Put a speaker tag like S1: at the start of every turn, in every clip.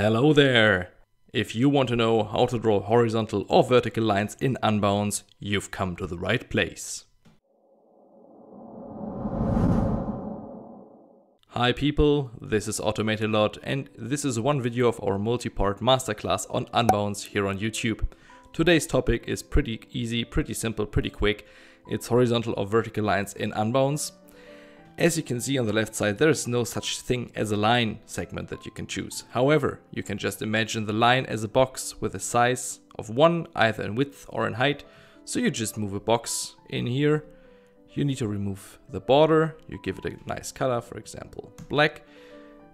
S1: Hello there! If you want to know how to draw horizontal or vertical lines in Unbounce, you've come to the right place. Hi people, this is Automatalot and this is one video of our multi-part masterclass on Unbounce here on YouTube. Today's topic is pretty easy, pretty simple, pretty quick. It's horizontal or vertical lines in Unbounce. As you can see on the left side, there is no such thing as a line segment that you can choose. However, you can just imagine the line as a box with a size of 1, either in width or in height. So you just move a box in here. You need to remove the border. You give it a nice color, for example, black.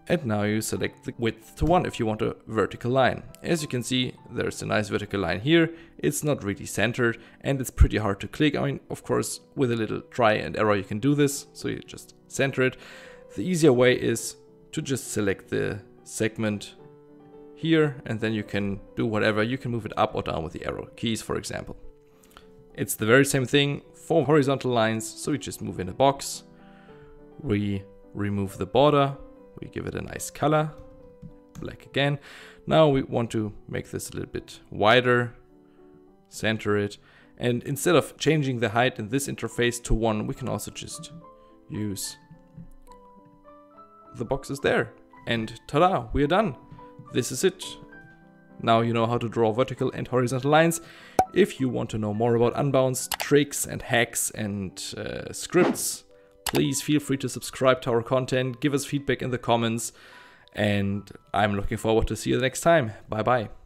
S1: And now you select the width to 1 if you want a vertical line. As you can see, there's a nice vertical line here. It's not really centered and it's pretty hard to click. I mean, of course, with a little try and error you can do this. So you just center it. The easier way is to just select the segment here and then you can do whatever. You can move it up or down with the arrow keys, for example. It's the very same thing for horizontal lines. So we just move in a box. We remove the border we give it a nice color, black again. Now we want to make this a little bit wider, center it, and instead of changing the height in this interface to one, we can also just use the boxes there. And ta-da, we are done. This is it. Now you know how to draw vertical and horizontal lines. If you want to know more about Unbounce tricks and hacks and uh, scripts, please feel free to subscribe to our content, give us feedback in the comments, and I'm looking forward to see you the next time. Bye bye.